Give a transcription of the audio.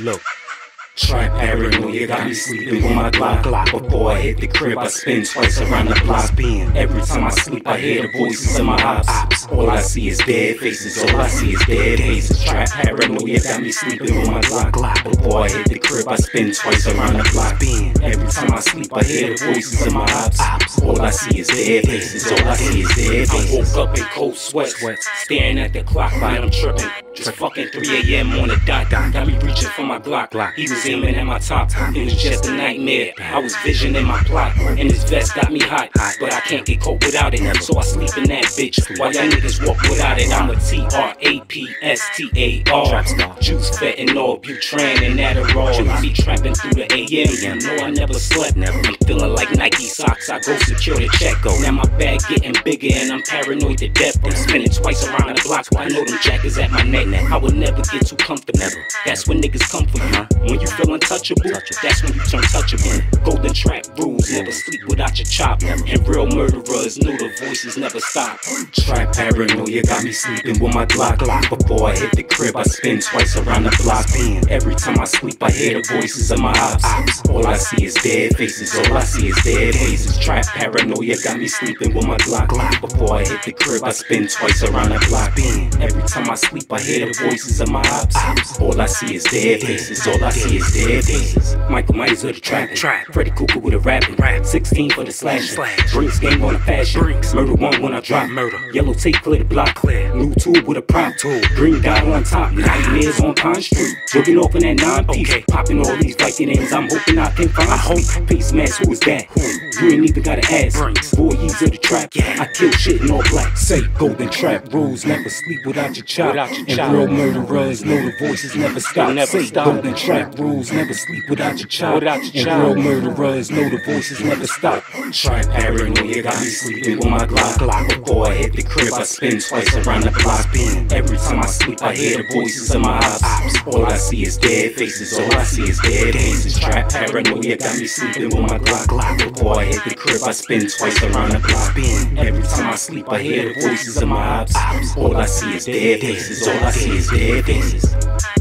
Look. Trap paranoia got me sleeping with my Glock. Glock. Before I hit the crib, I spin twice around the block. Spin. Every time I sleep, I hear the voices of my ops. All I see is dead faces. All I see is dead faces. Trap paranoia got me sleeping with my Glock. Glock. Before I hit the crib, I spin twice around the block. Spin. Every time I sleep, I hear the voices of my ops. All I see is dead faces. All I see is dead faces. I woke up in cold sweats, staring at the clock, and I'm tripping. Just fucking 3 a.m. on the dot. Got me reaching for my Glock. He was aiming at my top. It was just a nightmare. I was visioning my plot, and this vest got me hot. But I can't get cold without it, so I sleep in that bitch. While y'all niggas walk without it, I'm a T R A P S T A R. Juice, fentanyl, Butran, and Adderall. I be trapping through the AM. You know I never slept. Never be feeling like Nike socks. I go secure the check. Go. Now my bag getting bigger, and I'm paranoid to death. I'm spinning twice around the block. I know them jackets at my neck. I would never get too comfortable. That's when niggas come for you. Uh-huh. When you feel untouchable, that's when you turn touchable. Golden trap rules, never sleep without your chop. And real murderers know the voices never stop. Trap paranoia got me sleeping with my Glock. Before I hit the crib, I spin twice around the block. Every time I sleep, I hear the voices of my ops. All I see is dead faces. All I see is dead faces. Trap paranoia got me sleeping with my. Glock. Before I hit the crib, I spin twice around the block. Every time I sleep, I hear the voices of my ops. All I see is dead faces. All I see is dead faces. Michael Myers of the trap. Trap. Freddy Krueger with a rapping. Rap. 16 for the slash. Slash. Brynxx gang on the fashion. Brynxx. Murder one when I drop. Murder. Yellow tape clear the block. Clear. New tool with a prop. Tool. Green dot on top. Nightmares on Pine Street. Jogging off in that nine piece. Okay. Popping all these Viking names. I'm hoping I can find. I hope. Face mask. Who is that? Who? You ain't even gotta ask. Brynxx. Four years of the trap. Yeah. I kill shit in all black. Say golden trap rules. Never sleep without your chop. Without your chop. And real murderers know the voices never stop. Never stop. golden trap rules. Never sleep without your chop. Without your chop. And real murderers know the voices never stop. Trap paranoia got me sleeping with my Glock. Glock. Before I hit the crib, I spin twice around the block. Every time I sleep, I hear the voices of my ops. All I see is dead faces. All I see is dead faces. Trap paranoia got me sleeping with my Glock. Glock. Before I hit the crib, I spin twice around the block. Every time I sleep, I hear the voices of my ops. All I see is dead faces. All I see is dead faces.